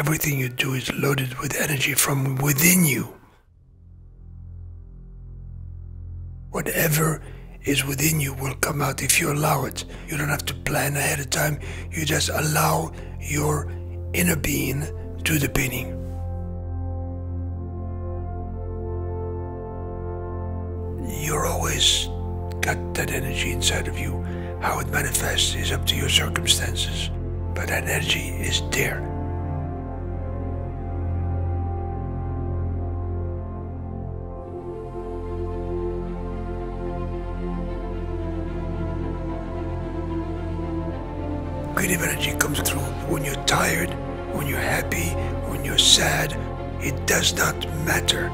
Everything you do is loaded with energy from within you. Whatever is within you will come out if you allow it. You don't have to plan ahead of time. You just allow your inner being to the painting. You're always got that energy inside of you. How it manifests is up to your circumstances, but that energy is there. Creative energy comes through when you're tired, when you're happy, when you're sad. It does not matter.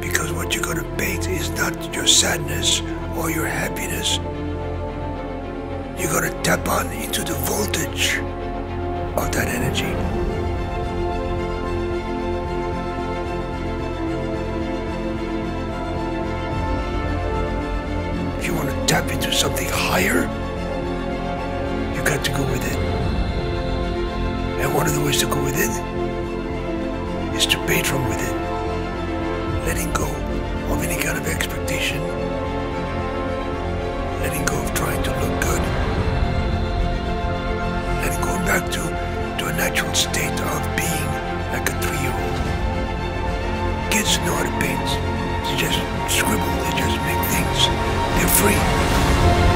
Because what you're going to paint is not your sadness or your happiness. You're going to tap on into the voltage of that energy. If you want to tap into something higher, got to go within. And one of the ways to go within is to paint from within. Letting go of any kind of expectation. Letting go of trying to look good. Letting go back to, to a natural state of being like a three-year-old. Kids know how to paint. They just scribble, they just make things. They're free.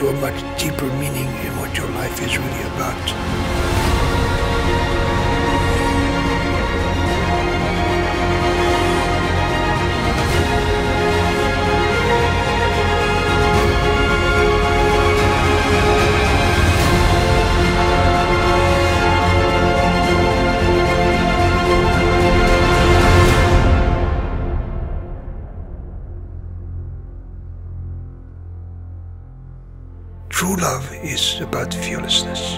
To a much deeper meaning in what your life is really about. True love is about fearlessness.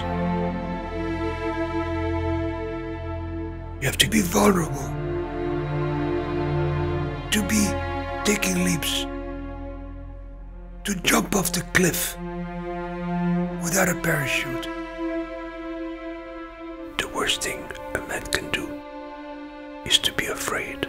You have to be vulnerable, to be taking leaps, to jump off the cliff without a parachute. The worst thing a man can do is to be afraid.